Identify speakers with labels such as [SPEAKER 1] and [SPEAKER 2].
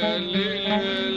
[SPEAKER 1] يا ليل